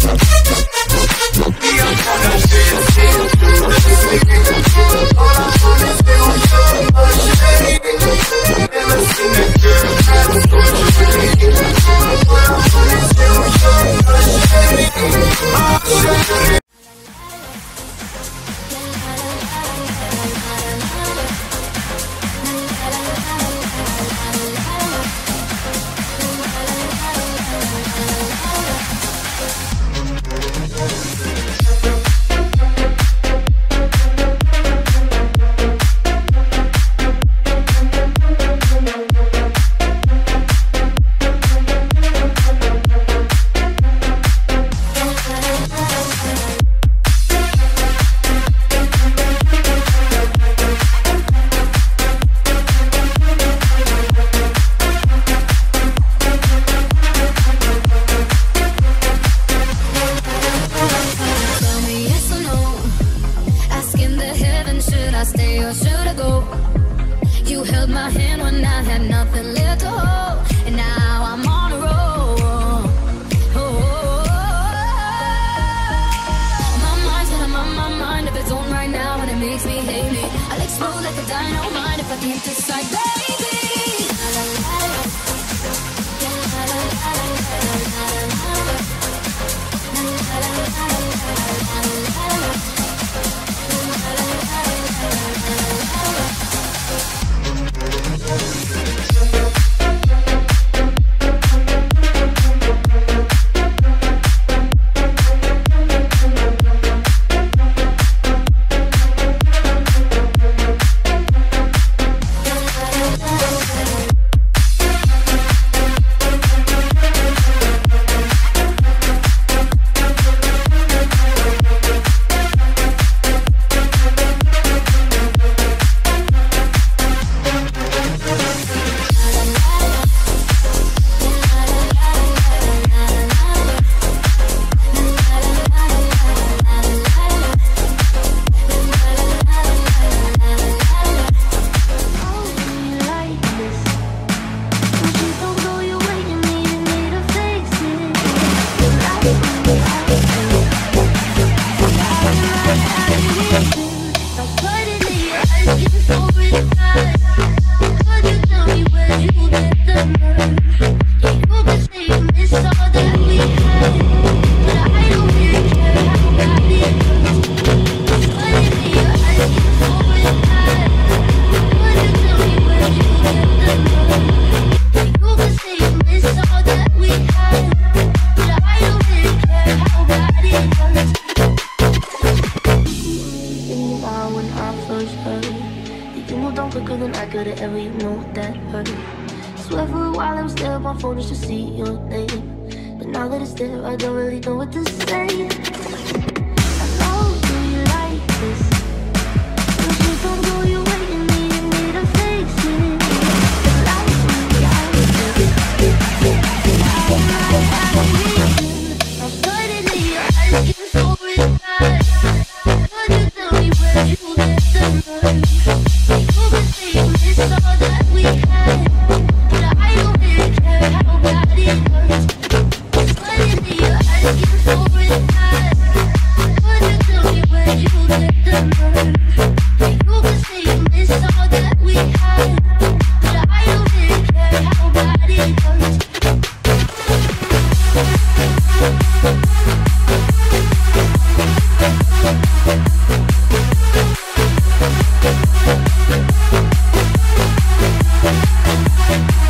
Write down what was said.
Let's go. years go? You held my hand when I had nothing left to hold, and now I'm on a roll. Oh, oh, oh. My mind's on my, my mind if it's on right now, and it makes me hate me. I'll explode like a dynamite if I can't decide. I could have ever, you know that hurt. Swear for a while I was there, my phone just to see your name. But now that it's there, I don't really know what to say.